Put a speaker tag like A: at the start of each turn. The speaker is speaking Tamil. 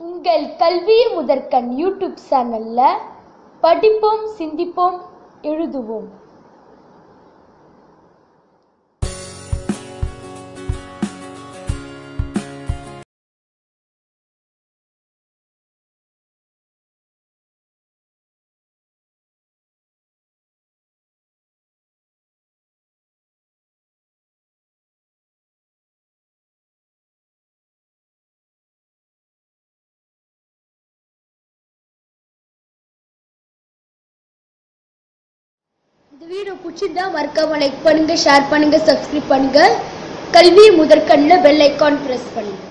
A: உங்கள் கல்வி முதற்கண் யூடியூப் சேனலில் படிப்போம் சிந்திப்போம் எழுதுவோம். வீடியோ பிடிச்சிருந்தா மறக்காம லைக் பண்ணுங்க ஷேர் பண்ணுங்க சப்ஸ்கிரைப் பண்ணுங்க. கல்வி முதற்கண்ணில் பெல் ஐக்கான் பிரஸ் பண்ணுங்க.